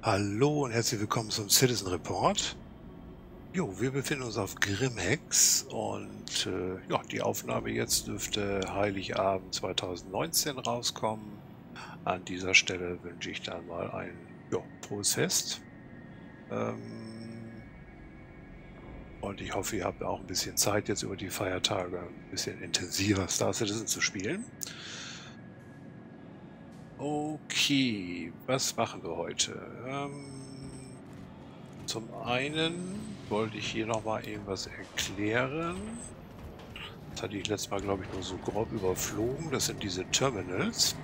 Hallo und herzlich willkommen zum Citizen Report. Jo, wir befinden uns auf Grimhex und äh, ja, die Aufnahme jetzt dürfte Heiligabend 2019 rauskommen. An dieser Stelle wünsche ich dann mal ein ja, frohes Fest. Ähm, und ich hoffe, ihr habt auch ein bisschen Zeit jetzt über die Feiertage ein bisschen intensiver Star Citizen zu spielen. Okay, was machen wir heute? Ähm, zum einen wollte ich hier nochmal eben was erklären. Das hatte ich letztes Mal, glaube ich, nur so grob überflogen. Das sind diese Terminals.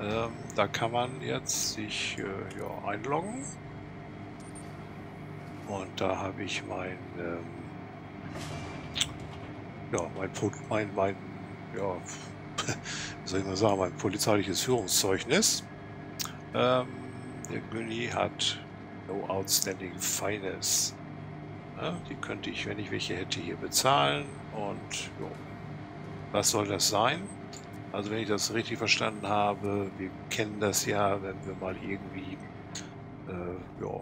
Ähm, da kann man jetzt sich äh, ja, einloggen. Und da habe ich mein, ähm, ja, mein, mein, mein ja, soll ich mal sagen, mein polizeiliches Führungszeugnis. Ähm, der Günni hat No Outstanding Finance. Ja, die könnte ich, wenn ich welche hätte, hier bezahlen. Und jo. was soll das sein? Also wenn ich das richtig verstanden habe, wir kennen das ja, wenn wir mal irgendwie äh, ja,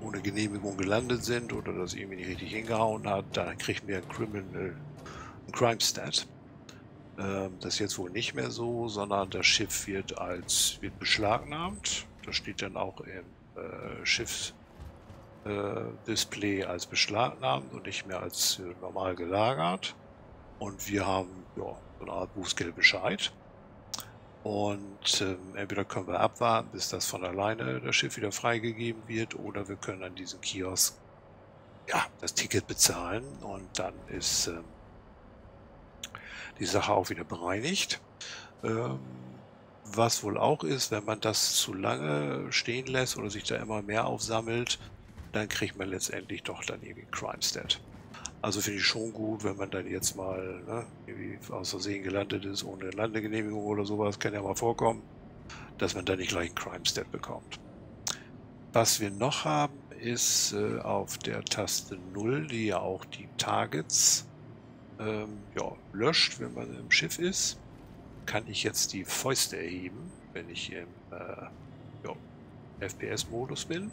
ohne Genehmigung gelandet sind oder das irgendwie nicht richtig hingehauen hat, dann kriegen wir ein Criminal, ein Crime Stat. Ähm, das ist jetzt wohl nicht mehr so, sondern das Schiff wird als wird beschlagnahmt. Das steht dann auch im äh, Schiffsdisplay äh, als beschlagnahmt und nicht mehr als äh, normal gelagert. Und wir haben ja, so eine Art Bußgeldbescheid. Und ähm, entweder können wir abwarten, bis das von alleine das Schiff wieder freigegeben wird, oder wir können an diesem Kiosk ja, das Ticket bezahlen und dann ist ähm, die Sache auch wieder bereinigt. Ähm, was wohl auch ist, wenn man das zu lange stehen lässt oder sich da immer mehr aufsammelt, dann kriegt man letztendlich doch dann irgendwie Crime Stat. Also finde ich schon gut, wenn man dann jetzt mal ne, irgendwie aus Versehen gelandet ist ohne Landegenehmigung oder sowas, kann ja mal vorkommen, dass man dann nicht gleich einen Crime Stat bekommt. Was wir noch haben, ist äh, auf der Taste 0, die ja auch die Targets ähm, ja, löscht, wenn man im Schiff ist, kann ich jetzt die Fäuste erheben, wenn ich im äh, ja, FPS-Modus bin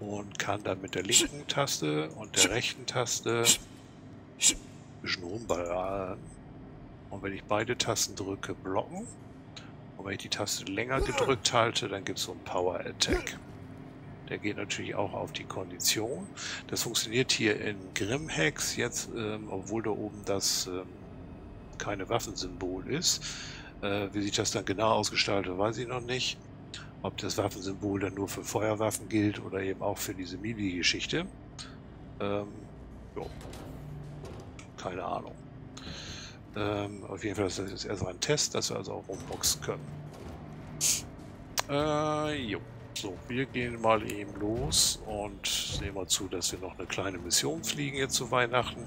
und kann dann mit der linken Taste und der rechten Taste ein bisschen rumballern. Und wenn ich beide Tasten drücke, blocken. Und wenn ich die Taste länger gedrückt halte, dann gibt es so einen Power Attack. Der geht natürlich auch auf die Kondition. Das funktioniert hier in Grimhex jetzt, ähm, obwohl da oben das ähm, keine Waffensymbol ist. Äh, wie sich das dann genau ausgestaltet, weiß ich noch nicht. Ob das Waffensymbol dann nur für Feuerwaffen gilt oder eben auch für diese Mili-Geschichte. Ähm, Keine Ahnung. Ähm, auf jeden Fall ist das jetzt erstmal ein Test, dass wir also auch rumboxen können. Äh, jo. So, wir gehen mal eben los und sehen mal zu, dass wir noch eine kleine Mission fliegen jetzt zu Weihnachten.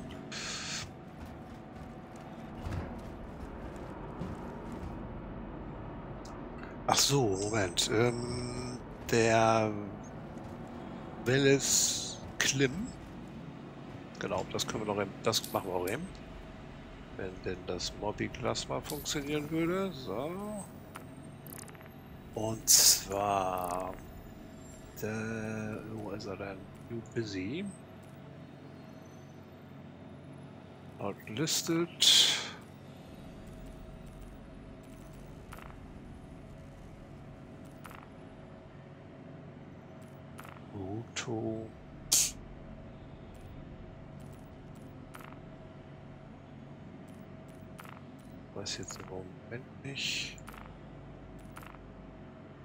Ach so, Moment. Ähm, der Welles Klim. Genau, das können wir noch eben, das machen wir auch eben. Wenn denn das Mobbing-Glas mal funktionieren würde. So. Und zwar, der, wo ist er denn? You busy. Outlisted. Ruto. Weiß jetzt im Moment nicht.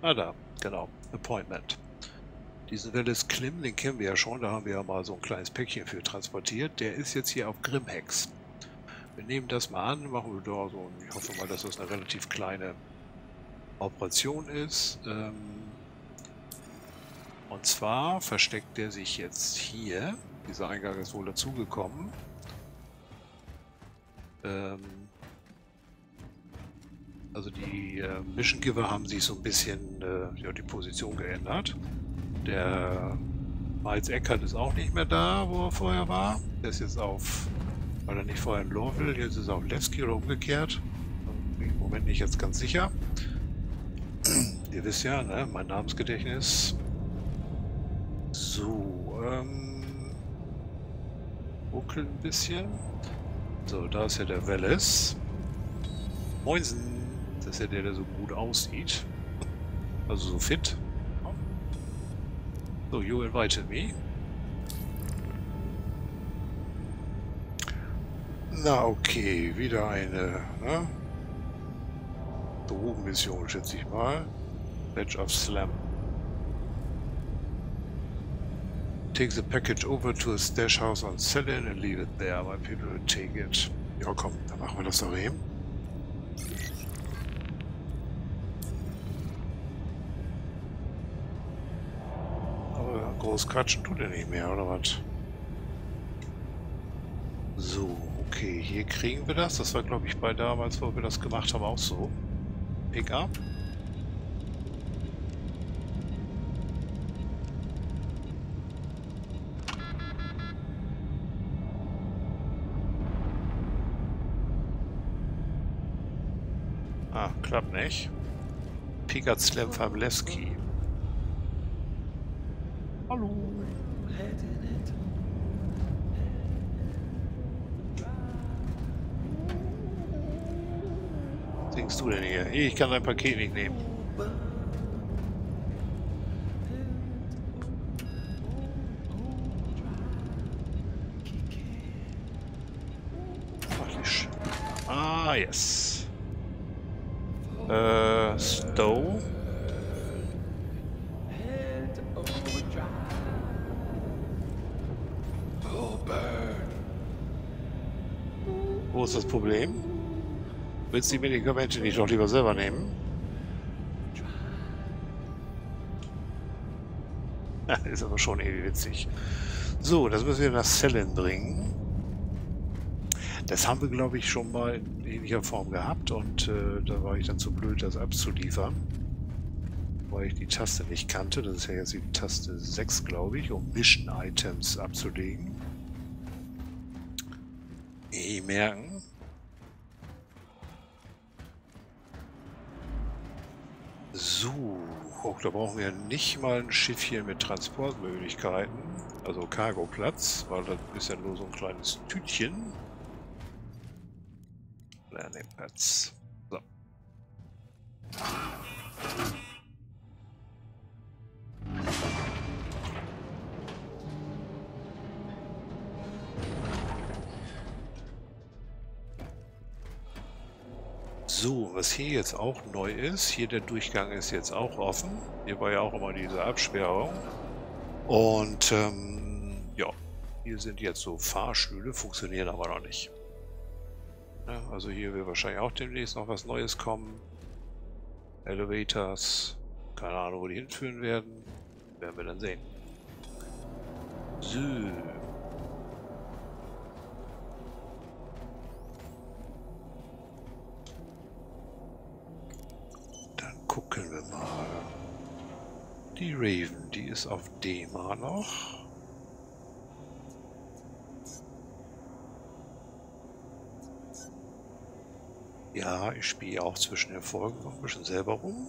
Ah, da, genau. Appointment. Diesen Willis Klim, den kennen wir ja schon, da haben wir ja mal so ein kleines Päckchen für transportiert. Der ist jetzt hier auf Grimhex. Wir nehmen das mal an, machen wir da so, ich hoffe mal, dass das eine relativ kleine Operation ist. Ähm, und zwar versteckt der sich jetzt hier. Dieser Eingang ist wohl dazugekommen. Ähm, also die äh, Mission Giver haben sich so ein bisschen äh, ja, die Position geändert. Der Miles Eckert ist auch nicht mehr da, wo er vorher war. Der ist jetzt auf, weil er nicht vorher in Lorville, jetzt ist er auf Levski oder umgekehrt. Im Moment nicht jetzt ganz sicher. Ihr wisst ja, ne, mein Namensgedächtnis. So, ähm... Ruckeln ein bisschen. So, da ist ja der Welles. Moinsen. Das ist ja der, der so gut aussieht. Also so fit. So, you invited me. Na okay, wieder eine ne? Drogenmission, schätze ich mal. Badge of Slam. Take the package over to a stash house on Cellin and leave it there. My people will take it. Ja komm, dann machen wir das doch eben. Aber groß quatschen tut er nicht mehr, oder was? So, okay, hier kriegen wir das. Das war, glaube ich, bei damals, wo wir das gemacht haben, auch so. Pickup. Ah, klappt nicht. Picard Slam Famleski. Hallo. Singst du denn hier? Ich kann dein Paket nicht nehmen. Ah, yes. Äh, Stowe. Ist das Problem? Willst du die Medikamente nicht doch lieber selber nehmen? ist aber schon irgendwie witzig. So, das müssen wir nach Cellen bringen. Das haben wir, glaube ich, schon mal in ähnlicher Form gehabt und äh, da war ich dann zu blöd, das abzuliefern. Weil ich die Taste nicht kannte. Das ist ja jetzt die Taste 6, glaube ich, um Mission Items abzulegen. E merken. So, auch da brauchen wir nicht mal ein Schiffchen mit Transportmöglichkeiten, also Cargoplatz, weil das ist ja nur so ein kleines Tütchen. Pads. So. Was hier jetzt auch neu ist, hier der Durchgang ist jetzt auch offen. Hier war ja auch immer diese Absperrung. Und ähm, ja, hier sind jetzt so Fahrstühle, funktionieren aber noch nicht. Ja, also hier wird wahrscheinlich auch demnächst noch was Neues kommen. Elevators, keine Ahnung, wo die hinführen werden. Werden wir dann sehen. So. Gucken wir mal. Die Raven, die ist auf Dema noch. Ja, ich spiele auch zwischen den Folgen noch ein bisschen selber rum.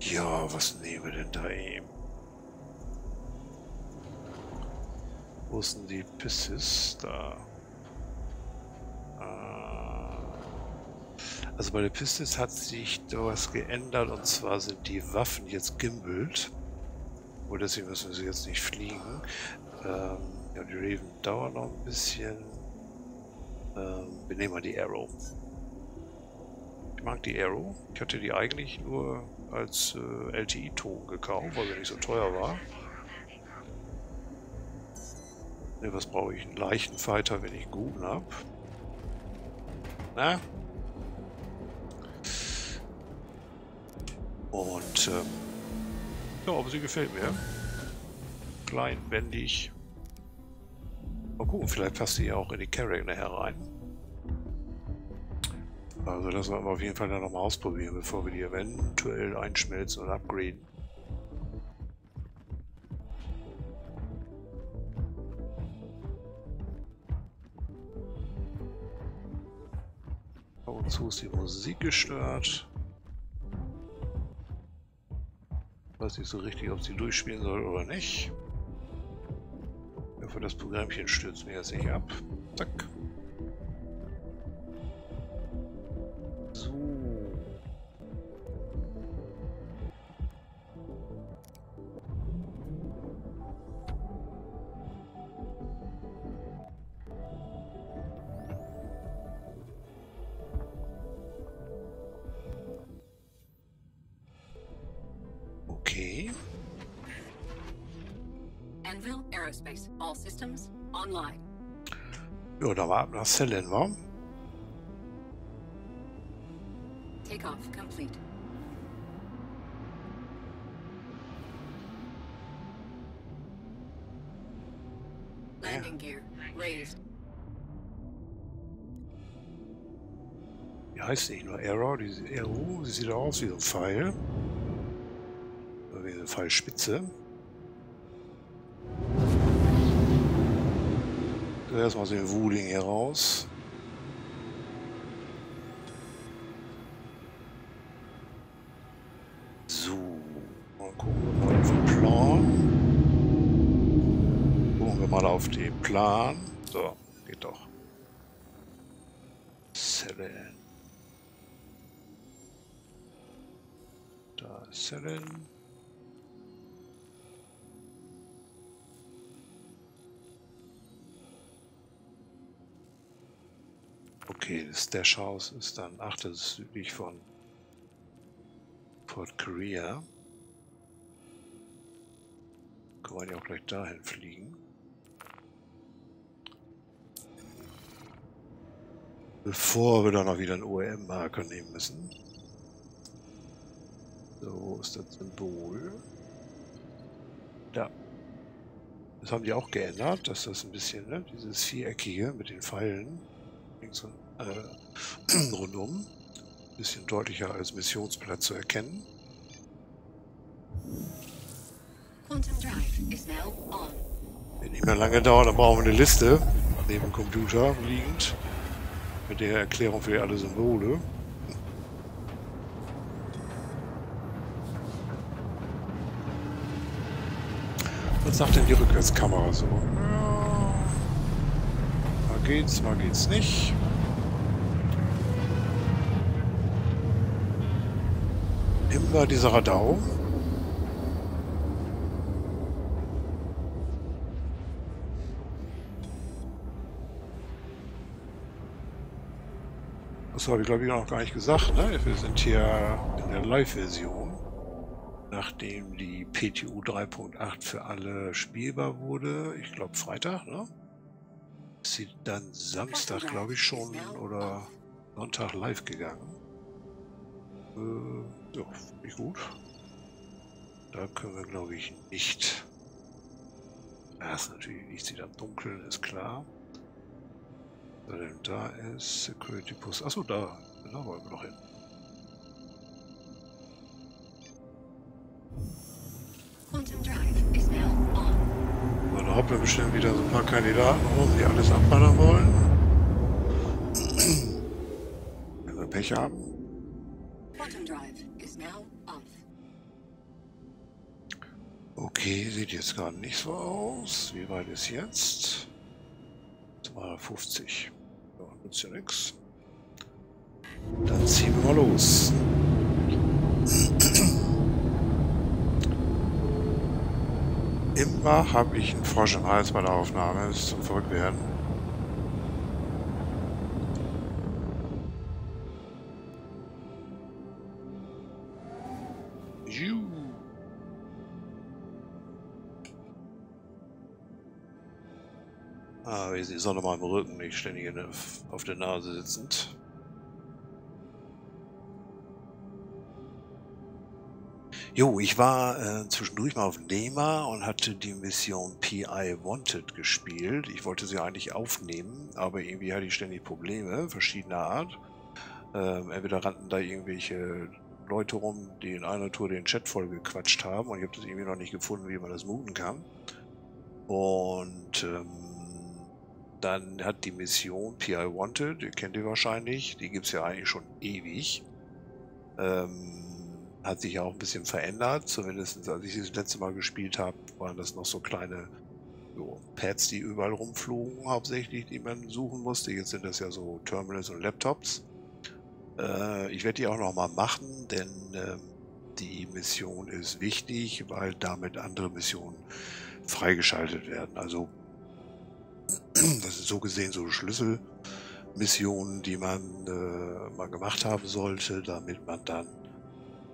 Ja, was nehmen wir denn da eben? Wo denn die Pisses? Da. Also bei der Pistis hat sich da was geändert und zwar sind die Waffen jetzt gimbelt. Wohl deswegen müssen wir sie jetzt nicht fliegen. Ähm, ja, die Raven dauert noch ein bisschen. Ähm, wir nehmen mal die Arrow. Ich mag die Arrow. Ich hatte die eigentlich nur als äh, LTI-Ton gekauft, weil sie nicht so teuer war. Ne, was brauche ich? Einen leichten Fighter, wenn ich einen guten habe. Na, Und ähm, ja, aber sie gefällt mir. Klein, wendig. Mal gucken, vielleicht passt sie ja auch in die Charakter herein. Also das werden wir auf jeden Fall dann nochmal ausprobieren, bevor wir die eventuell einschmelzen und upgraden. Und zu ist die Musik gestört. Weiß nicht so richtig, ob sie durchspielen soll oder nicht. Ich hoffe, das Programmchen stürzt mir jetzt nicht ab. Zack. Aerospace. All systems online. Ja, da war nach Cellen, wa? Takeoff complete. Landing gear raised. Die heißt nicht nur Arrow, diese Arrow, sie sieht aus wie so ein Pfeil. Pfeilspitze. Erstmal den Wuling hier raus. So, mal gucken wir mal auf den Plan. Gucken wir mal auf den Plan. So, geht doch. Sellen. Da ist Sellen. Okay, das Dash House ist dann, ach, das ist südlich von Port Korea. Können wir ja auch gleich dahin fliegen. Bevor wir dann noch wieder einen OEM-Marker nehmen müssen. So, wo ist das Symbol? Da. Das haben die auch geändert, dass das ein bisschen, ne, dieses Viereckige mit den Pfeilen, links und äh, rundum. Ein bisschen deutlicher als Missionsplatz zu erkennen. Wird nicht mehr lange dauern, dann brauchen wir eine Liste neben dem Computer liegend mit der Erklärung für alle Symbole. Was sagt denn die Rückwärtskamera so? Ja, mal geht's, mal geht's nicht. Immer dieser Radau. Das habe ich glaube ich noch gar nicht gesagt. Ne? Wir sind hier in der Live-Version. Nachdem die PTU 3.8 für alle spielbar wurde. Ich glaube Freitag, ne? Ist sie dann Samstag, glaube ich, schon oder Sonntag live gegangen. Äh, ja, finde ich gut. Da können wir, glaube ich, nicht. Das ist natürlich nicht sie dann dunkeln, ist klar. Was denn da ist Security Post. Achso, da. Da wollen wir noch hin. Und da wir bestimmt wieder so ein paar Kandidaten rum, die alles abballern wollen. Wenn wir Pech haben. Okay, sieht jetzt gerade nicht so aus. Wie weit ist jetzt? 250. Ja, nützt ja nichts. Dann ziehen wir mal los. Immer habe ich einen Frosch im Hals bei der Aufnahme. Das ist zum Verrücktwerden. Ah, wie die Sonne mal im Rücken, nicht ständig auf der Nase sitzend. Jo, ich war äh, zwischendurch mal auf NEMA und hatte die Mission PI Wanted gespielt. Ich wollte sie eigentlich aufnehmen, aber irgendwie hatte ich ständig Probleme, verschiedener Art. Ähm, entweder rannten da irgendwelche Leute rum, die in einer Tour den Chat voll gequatscht haben und ich habe das irgendwie noch nicht gefunden, wie man das muten kann. Und ähm, dann hat die Mission PI Wanted, die kennt ihr wahrscheinlich, die gibt es ja eigentlich schon ewig. Ähm, hat sich ja auch ein bisschen verändert. Zumindest als ich das letzte Mal gespielt habe, waren das noch so kleine so Pads, die überall rumflogen, hauptsächlich, die man suchen musste. Jetzt sind das ja so Terminals und Laptops. Äh, ich werde die auch noch mal machen, denn äh, die Mission ist wichtig, weil damit andere Missionen freigeschaltet werden. Also das ist so gesehen so Schlüsselmissionen, die man äh, mal gemacht haben sollte, damit man dann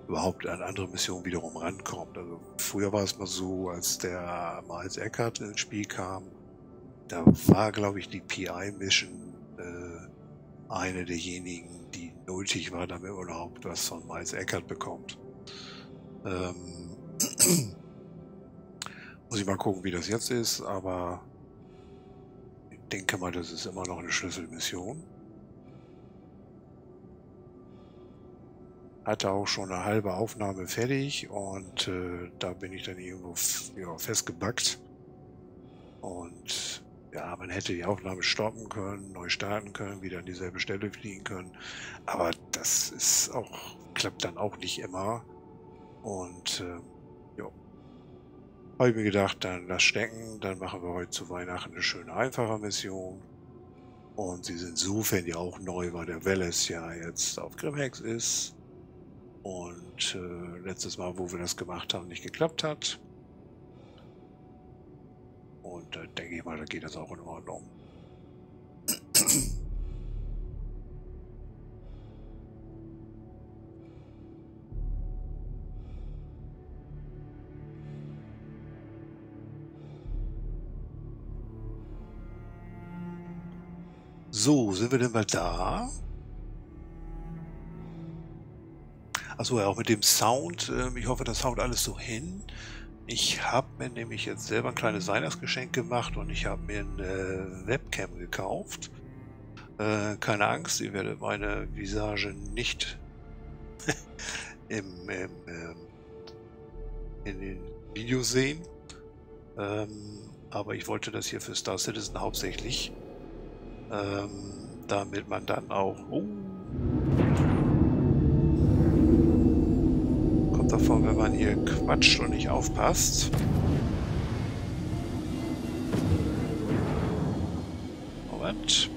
überhaupt an andere Missionen wiederum rankommt. Also früher war es mal so, als der Miles Eckhart ins Spiel kam, da war, glaube ich, die PI-Mission äh, eine derjenigen, die nötig war, damit man überhaupt was von Miles Eckhart bekommt. Ähm, muss ich mal gucken, wie das jetzt ist, aber denke mal, das ist immer noch eine Schlüsselmission. hatte auch schon eine halbe Aufnahme fertig und äh, da bin ich dann irgendwo ja, festgebackt. Und ja, man hätte die Aufnahme stoppen können, neu starten können, wieder an dieselbe Stelle fliegen können. Aber das ist auch, klappt dann auch nicht immer. Und äh, habe ich mir gedacht, dann lass stecken, dann machen wir heute zu Weihnachten eine schöne, einfache Mission. Und sie sind insofern ja auch neu, weil der Welles ja jetzt auf Grimhex ist und äh, letztes Mal, wo wir das gemacht haben, nicht geklappt hat. Und äh, denke ich mal, da geht das auch in Ordnung. So, sind wir denn mal da? Achso, ja, auch mit dem Sound. Ähm, ich hoffe, das haut alles so hin. Ich habe mir nämlich jetzt selber ein kleines Weihnachtsgeschenk gemacht und ich habe mir eine Webcam gekauft. Äh, keine Angst, ihr werdet meine Visage nicht im, im, ähm, in den Videos sehen. Ähm, aber ich wollte das hier für Star Citizen hauptsächlich, ähm, damit man dann auch... Oh, davon, wenn man hier quatscht und nicht aufpasst. Moment.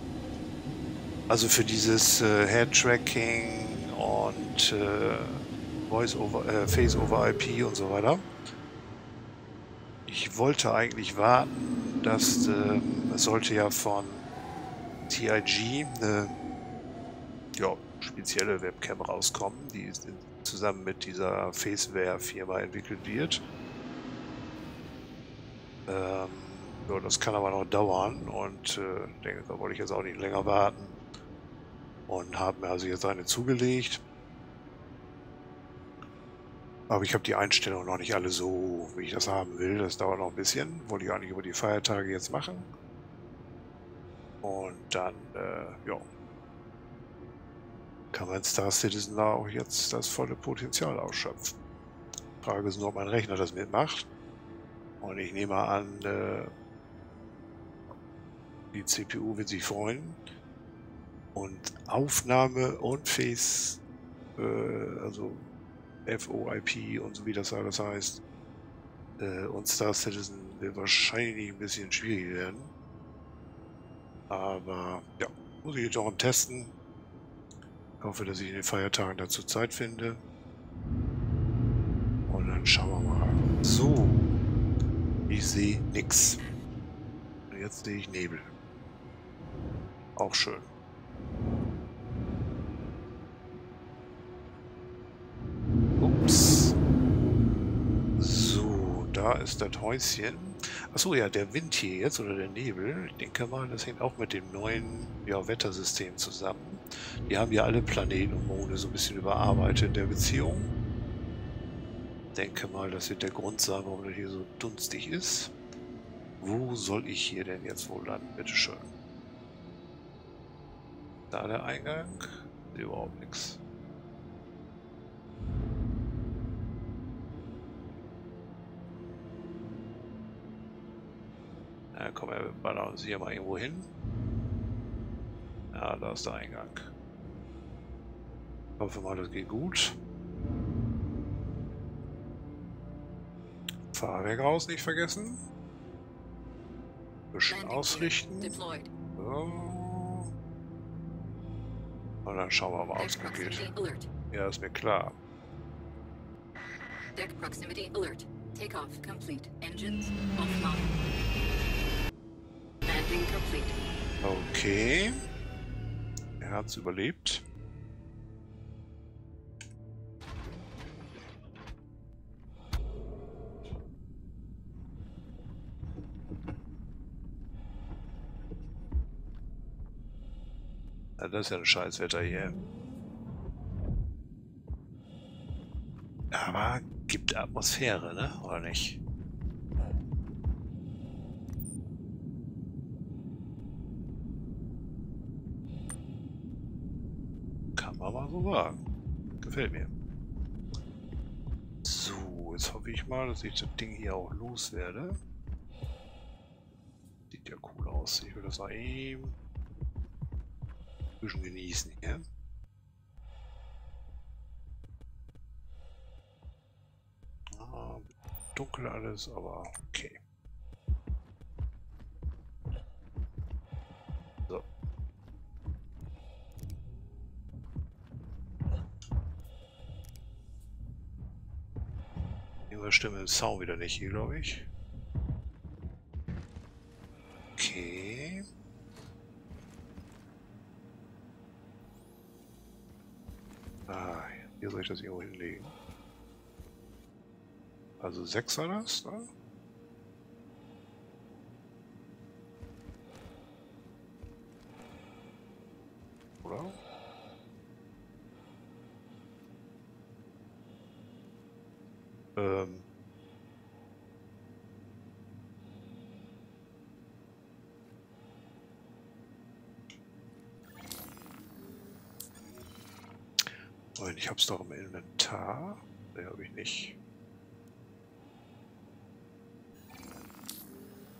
Also für dieses äh, Head-Tracking und äh, Voice-over, äh, Face-over-IP und so weiter. Ich wollte eigentlich warten, dass äh, es sollte ja von TIG eine ja, spezielle Webcam rauskommen, die zusammen mit dieser Faceware-Firma entwickelt wird. Ähm, ja, das kann aber noch dauern und äh, denke, da wollte ich jetzt auch nicht länger warten und habe mir also jetzt eine zugelegt. Aber ich habe die Einstellungen noch nicht alle so, wie ich das haben will. Das dauert noch ein bisschen. Wollte ich eigentlich über die Feiertage jetzt machen. Und dann, äh, ja, kann man Star Citizen da auch jetzt das volle Potenzial ausschöpfen. Frage ist nur, ob mein Rechner das mitmacht. Und ich nehme an, äh, die CPU wird sich freuen. Und Aufnahme und Face, äh, also FOIP und so wie das alles heißt, äh, und Star Citizen wird wahrscheinlich ein bisschen schwierig werden. Aber ja, muss ich jetzt auch am Testen. Ich hoffe, dass ich in den Feiertagen dazu Zeit finde. Und dann schauen wir mal. So. Ich sehe nichts. Jetzt sehe ich Nebel. Auch schön. Ups. So, da ist das Häuschen. Achso, ja, der Wind hier jetzt oder der Nebel, ich denke mal, das hängt auch mit dem neuen ja, Wettersystem zusammen. Die haben ja alle Planeten und Monde so ein bisschen überarbeitet in der Beziehung. Denke mal, das wird der Grund sein, warum das hier so dunstig ist. Wo soll ich hier denn jetzt wohl landen? Bitteschön. Da der Eingang? Überhaupt nichts. Komm, wir hier mal irgendwo hin. Ja, da ist der Eingang. Ich hoffe mal, das geht gut. Fahrwerk raus, nicht vergessen. Bisschen ausrichten. So. Und dann schauen wir mal, ob es gut geht. Ja, ist mir klar. Deck proximity alert. Takeoff complete. Engines offline. Okay. Er hat's überlebt. Das ist ja ein Scheißwetter hier. Aber gibt Atmosphäre, ne? Oder nicht? Sagen. Gefällt mir. So, jetzt hoffe ich mal, dass ich das Ding hier auch loswerde. Sieht ja cool aus. Ich will das mal eben ein bisschen genießen hier. Ah, dunkel alles, aber okay. Stimmt im Sound wieder nicht hier, glaube ich. Okay. Ah, hier soll ich das irgendwo hinlegen. Also 6 war das, ne? Oder? Ähm. Moment, ich hab's doch im Inventar. Ne, habe ich nicht.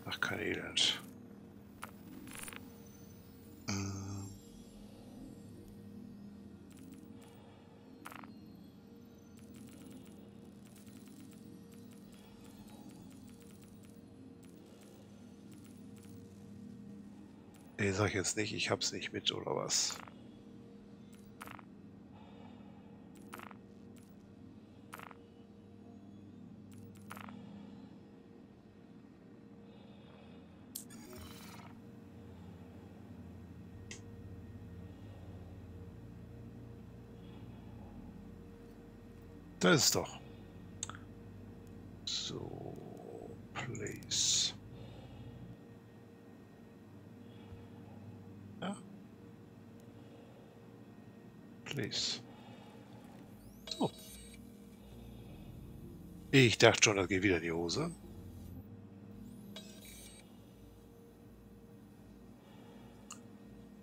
Ach, kein Elend. Ähm. Sag jetzt nicht, ich hab's nicht mit oder was? Da ist es doch. So, place. Ja. Place. So. Ich dachte schon, das geht wieder in die Hose.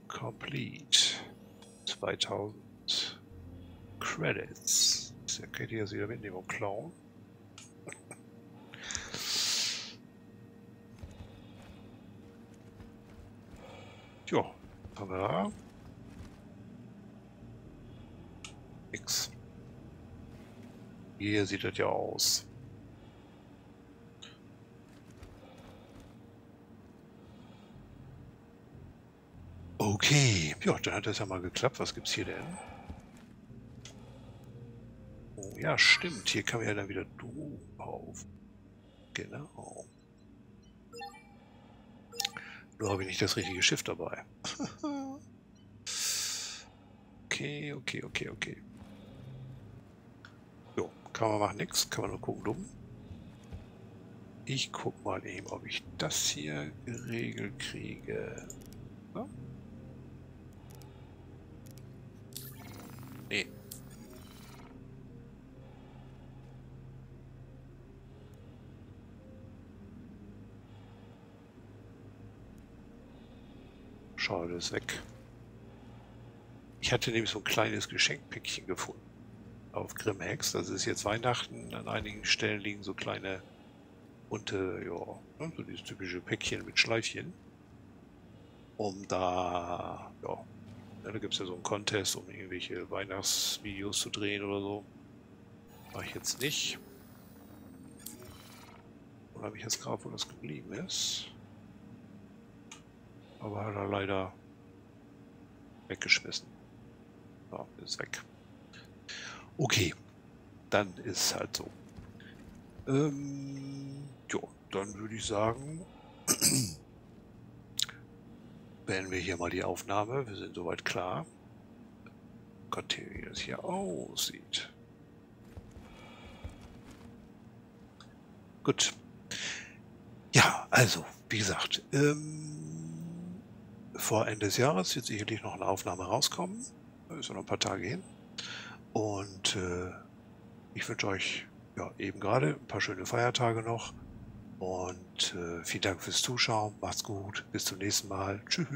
Complete. 2000 Credits. Der könnte jetzt wieder mitnehmen und klauen. Was haben wir da? Nix. Hier sieht das ja aus. Okay, ja, dann hat das ja mal geklappt. Was gibt's hier denn? Ja, stimmt. Hier kann man ja dann wieder du auf. Genau. Nur habe ich nicht das richtige Schiff dabei. okay, okay, okay, okay. Jo, kann man machen nichts, kann man nur gucken dumm. Ich guck mal eben, ob ich das hier geregelt kriege. Ja? Schade, ist weg. Ich hatte nämlich so ein kleines Geschenkpäckchen gefunden. Auf Grimhex. Das ist jetzt Weihnachten. An einigen Stellen liegen so kleine bunte, ja, ne, so dieses typische Päckchen mit Schleifchen. Um da, ja, ja da gibt es ja so einen Contest, um irgendwelche Weihnachtsvideos zu drehen oder so. Mache ich jetzt nicht. wundere mich jetzt gerade, wo das geblieben ist. Aber hat er leider weggeschmissen. Ja, ist weg. Okay, dann ist es halt so. Ähm, jo, dann würde ich sagen, beenden wir hier mal die Aufnahme. Wir sind soweit klar. Gott, wie das hier aussieht. Gut. Ja, also, wie gesagt, ähm, vor Ende des Jahres wird sicherlich noch eine Aufnahme rauskommen. Da ist noch ein paar Tage hin. Und äh, ich wünsche euch ja eben gerade ein paar schöne Feiertage noch. Und äh, vielen Dank fürs Zuschauen. Macht's gut. Bis zum nächsten Mal. Tschüss.